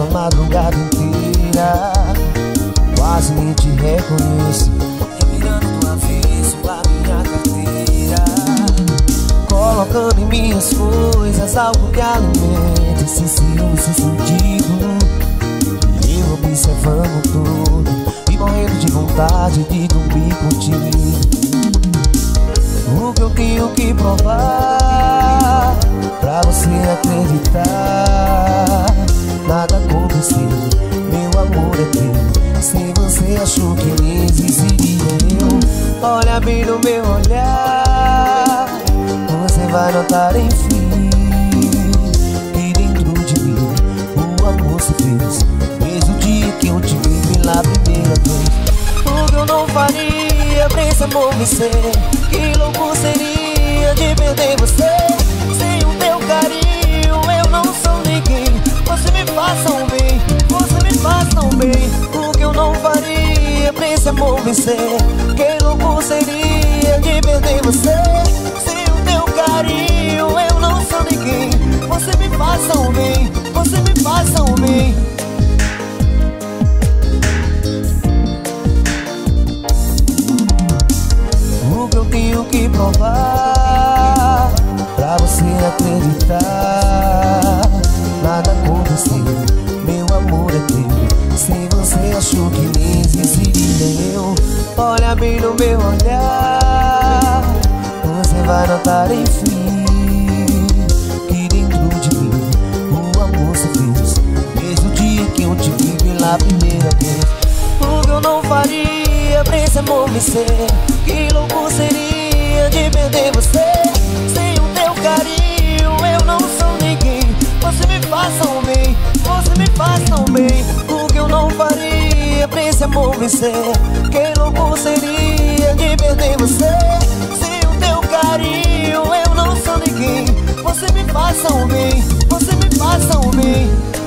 a madrugada inteira? Quase nem te reconheço Revirando do avesso a minha carteira. Colocando em minhas coisas algo que alimenta Esse silêncio sentido E eu observando tudo E morrendo de vontade de dormir contigo. O que eu tenho que provar você acreditar. Nada aconteceu Meu amor é teu. Se você achou que nem existiria eu Olha bem no meu olhar Você vai notar enfim Que dentro de mim O amor se fez. Desde o dia que eu te vi pela primeira vez. O que eu não faria pra esse amor vencer. Que louco seria de perder você amor vencer Que louco seria de perder você? Sem o teu carinho, eu não sou ninguém. Você me faz tão bem, você me faz tão bem. O que eu tenho que provar achou que existiria eu. Olha bem no meu olhar. Você vai notar enfim Que dentro de mim O amor se fez. Desde o dia que eu te vi pela primeira vez. O que eu não faria pra esse amor vencer. Que louco seria de perder você? Carinho, eu não sou ninguém. Você me faz tão bem, você me faz tão bem. O que eu não faria queria pra esse vencer Quem louco seria de perder você? Sem o teu carinho eu não sou ninguém. Você me faça um bem, você me faça um bem.